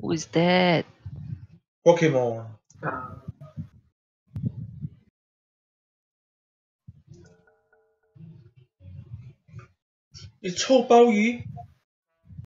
Who's that? Pokemon. It's 臭鲍鱼。